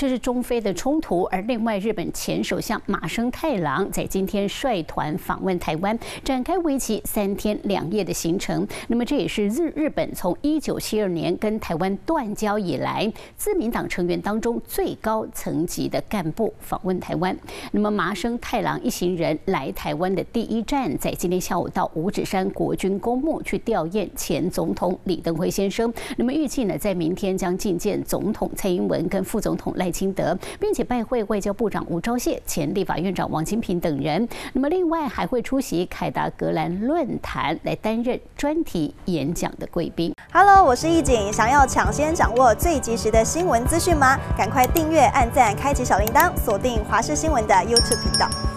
这是中非的冲突，而另外日本前首相马生太郎在今天率团访问台湾，展开为期三天两夜的行程。那么这也是日日本从一九七二年跟台湾断交以来，自民党成员当中最高层级的干部访问台湾。那么麻生太郎一行人来台湾的第一站，在今天下午到五指山国军公墓去吊唁前总统李登辉先生。那么预计呢，在明天将觐见总统蔡英文跟副总统赖赖清德，并且拜会外交部长吴钊燮、前立法院长王金平等人。那么另外还会出席凯达格兰论坛，来担任专题演讲的贵宾。Hello，我是易景，想要抢先掌握最及时的新闻资讯吗？赶快订阅、按赞、开启小铃铛，锁定华视新闻的 YouTube 频道。